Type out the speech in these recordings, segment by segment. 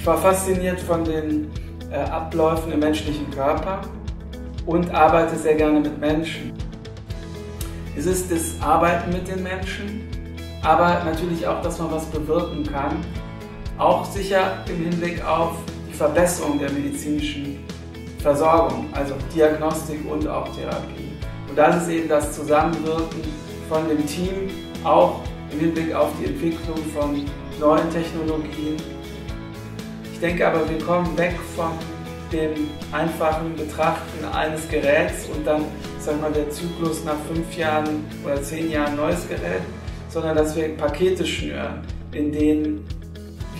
Ich war fasziniert von den äh, Abläufen im menschlichen Körper und arbeite sehr gerne mit Menschen. Es ist das Arbeiten mit den Menschen, aber natürlich auch, dass man was bewirken kann. Auch sicher im Hinblick auf die Verbesserung der medizinischen Versorgung, also Diagnostik und auch Therapie. Und das ist eben das Zusammenwirken von dem Team, auch im Hinblick auf die Entwicklung von neuen Technologien. Ich denke aber, wir kommen weg von dem einfachen Betrachten eines Geräts und dann, sagen wir der Zyklus nach fünf Jahren oder zehn Jahren neues Gerät, sondern dass wir Pakete schnüren, in denen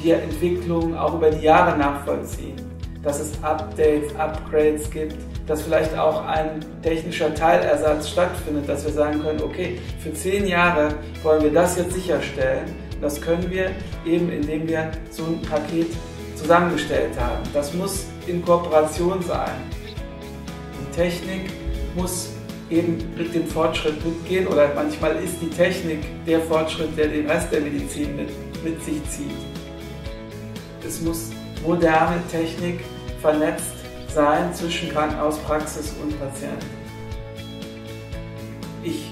wir Entwicklungen auch über die Jahre nachvollziehen, dass es Updates, Upgrades gibt, dass vielleicht auch ein technischer Teilersatz stattfindet, dass wir sagen können, okay, für zehn Jahre wollen wir das jetzt sicherstellen. Das können wir eben, indem wir so ein Paket zusammengestellt haben. Das muss in Kooperation sein. Die Technik muss eben mit dem Fortschritt mitgehen oder manchmal ist die Technik der Fortschritt, der den Rest der Medizin mit, mit sich zieht. Es muss moderne Technik vernetzt sein zwischen Krankenhauspraxis und Patienten. Ich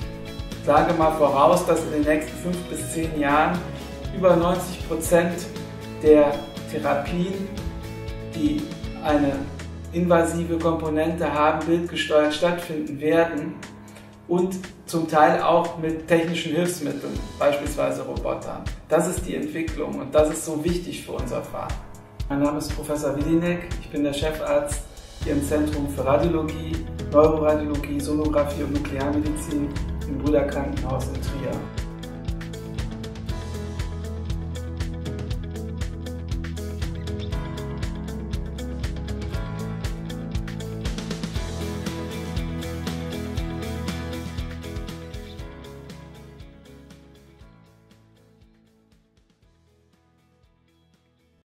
sage mal voraus, dass in den nächsten fünf bis zehn Jahren über 90 Prozent der Therapien, die eine invasive Komponente haben, bildgesteuert stattfinden werden und zum Teil auch mit technischen Hilfsmitteln, beispielsweise Robotern. Das ist die Entwicklung und das ist so wichtig für unser Fach. Mein Name ist Professor Willinek, ich bin der Chefarzt hier im Zentrum für Radiologie, Neuroradiologie, Sonographie und Nuklearmedizin im Brüderkrankenhaus in Trier.